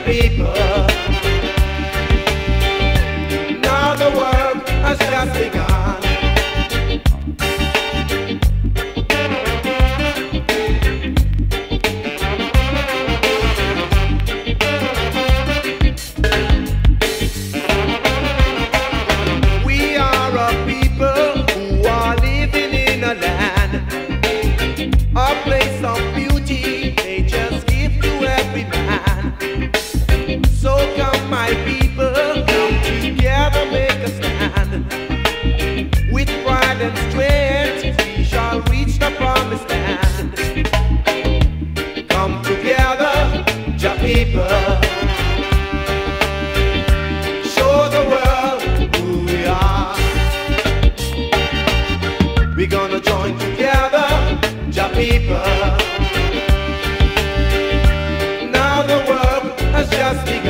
people. join together, Jah people. Now the has just begun.